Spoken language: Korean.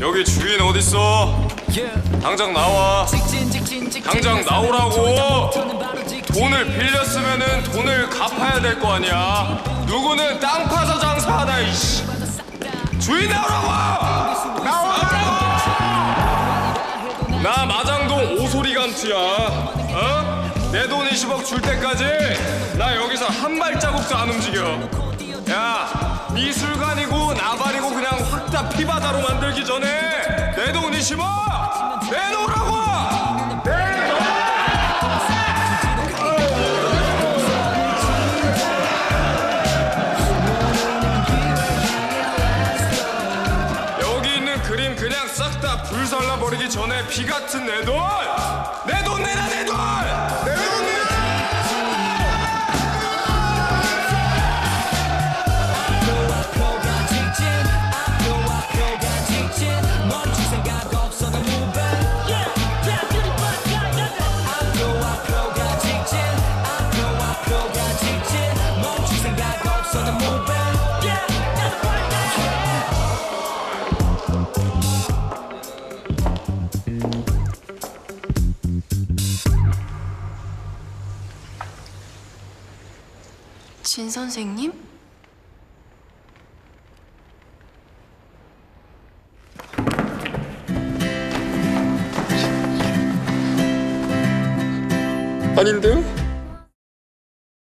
여기 주인 어딨어? 당장 나와. 당장 나오라고. 돈을 빌렸으면은 돈을 갚아야 될 거 아니야. 누구는 땅 파서 장사하나 이씨. 주인 나오라고. 나오라고. 나 마장동 오소리 감투야. 어? 내 돈 20억 줄 때까지 나 여기서 한 발자국도 안 움직여. 야, 네 술관이고 나발이고 그냥 확다 피바다로 만들기 전에 내돈 20억 내놓으라고. 여기 있는 그림 그냥 싹 다 불살라 버리기 전에 피 같은 내 돈! 내 진 선생님? 아닌데요?